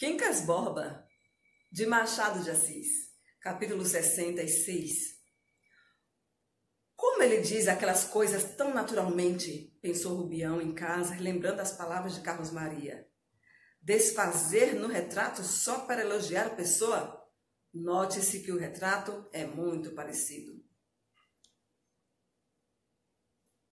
Quincas Borba, de Machado de Assis, capítulo 66. Como ele diz aquelas coisas tão naturalmente, pensou Rubião em casa, lembrando as palavras de Carlos Maria. Desfazer no retrato só para elogiar a pessoa? Note-se que o retrato é muito parecido.